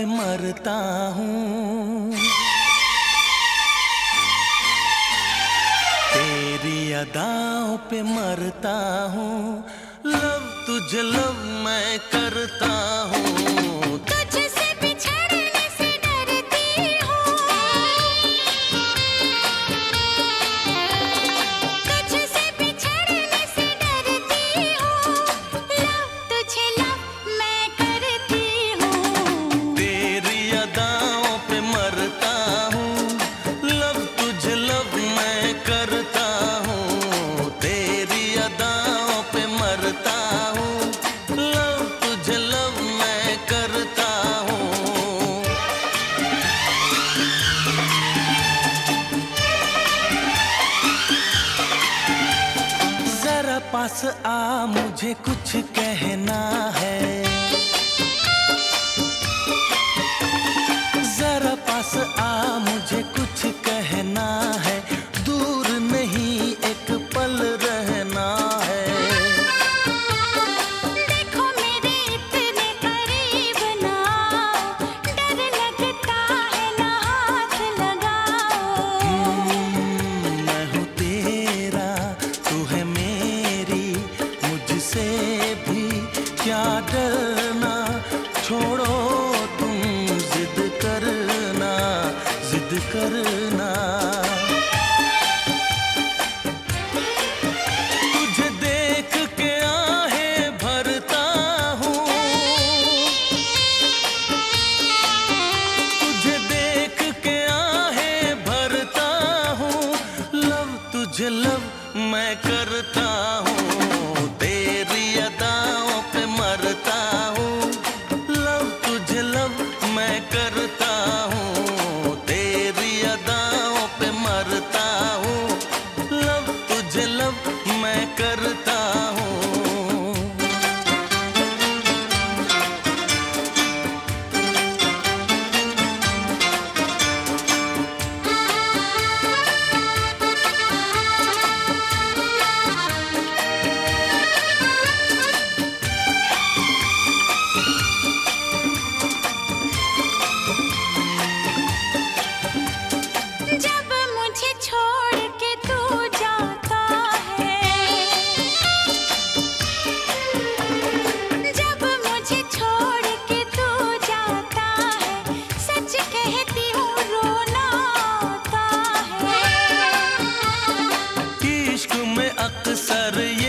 पे मरता हूँ। तेरी अदाओं पे मरता हूँ। लव तुझे लव मैं करता हूँ। तुझसे बिछड़ने पास आ मुझे कुछ कहना है। जरा पास आ करना। तुझे देख के आहें भरता हूँ। तुझे देख के आहें भरता हूँ। लव तुझे लव मैं करता हूँ। யாரு